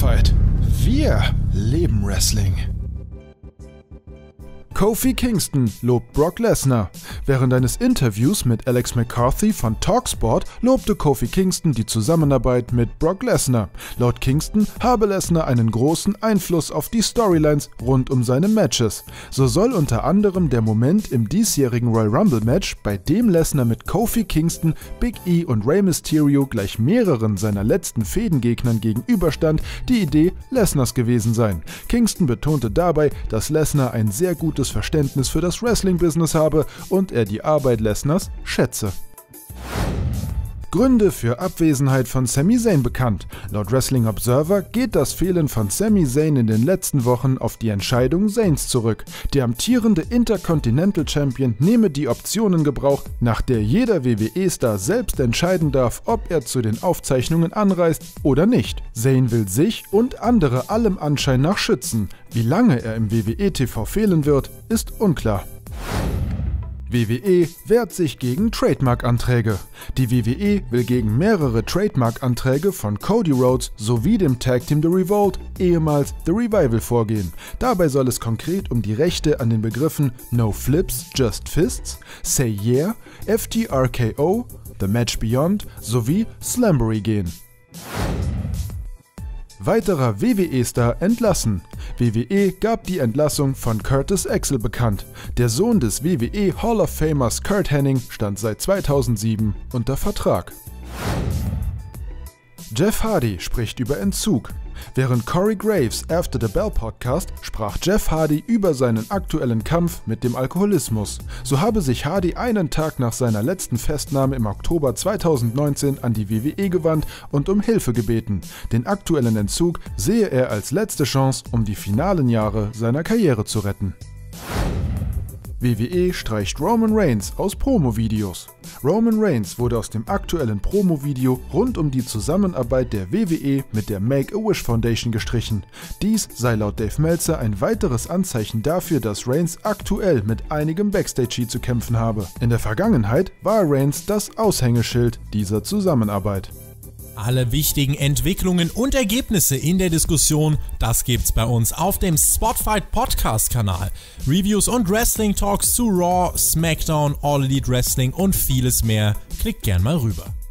Fight. Wir leben Wrestling. Kofi Kingston lobt Brock Lesnar. Während eines Interviews mit Alex McCarthy von Talksport lobte Kofi Kingston die Zusammenarbeit mit Brock Lesnar. Laut Kingston habe Lesnar einen großen Einfluss auf die Storylines rund um seine Matches. So soll unter anderem der Moment im diesjährigen Royal Rumble Match, bei dem Lesnar mit Kofi Kingston, Big E und Rey Mysterio gleich mehreren seiner letzten Fädengegnern gegenüberstand, die Idee Lesnars gewesen sein. Kingston betonte dabei, dass Lesnar ein sehr gutes Verständnis für das Wrestling-Business habe und er die Arbeit Lesners schätze. Gründe für Abwesenheit von Sami Zayn bekannt. Laut Wrestling Observer geht das Fehlen von Sami Zayn in den letzten Wochen auf die Entscheidung Zayns zurück. Der amtierende Intercontinental Champion nehme die Option in Gebrauch, nach der jeder WWE-Star selbst entscheiden darf, ob er zu den Aufzeichnungen anreist oder nicht. Zayn will sich und andere allem Anschein nach schützen. Wie lange er im WWE-TV fehlen wird, ist unklar. WWE wehrt sich gegen Trademark-Anträge. Die WWE will gegen mehrere Trademark-Anträge von Cody Rhodes sowie dem Tag Team The Revolt, ehemals The Revival, vorgehen. Dabei soll es konkret um die Rechte an den Begriffen No Flips, Just Fists, Say Yeah, FTRKO, The Match Beyond sowie Slamboree gehen. Weiterer WWE-Star entlassen. WWE gab die Entlassung von Curtis Axel bekannt. Der Sohn des WWE Hall of Famers Kurt Henning stand seit 2007 unter Vertrag. Jeff Hardy spricht über Entzug. Während Corey Graves After the Bell Podcast sprach Jeff Hardy über seinen aktuellen Kampf mit dem Alkoholismus. So habe sich Hardy einen Tag nach seiner letzten Festnahme im Oktober 2019 an die WWE gewandt und um Hilfe gebeten. Den aktuellen Entzug sehe er als letzte Chance, um die finalen Jahre seiner Karriere zu retten. WWE streicht Roman Reigns aus Promo-Videos. Roman Reigns wurde aus dem aktuellen Promo-Video rund um die Zusammenarbeit der WWE mit der Make-A-Wish Foundation gestrichen. Dies sei laut Dave Meltzer ein weiteres Anzeichen dafür, dass Reigns aktuell mit einigem Backstage-Heat zu kämpfen habe. In der Vergangenheit war Reigns das Aushängeschild dieser Zusammenarbeit. Alle wichtigen Entwicklungen und Ergebnisse in der Diskussion, das gibt's bei uns auf dem Spotfight Podcast Kanal. Reviews und Wrestling Talks zu Raw, SmackDown, All Elite Wrestling und vieles mehr. Klickt gern mal rüber.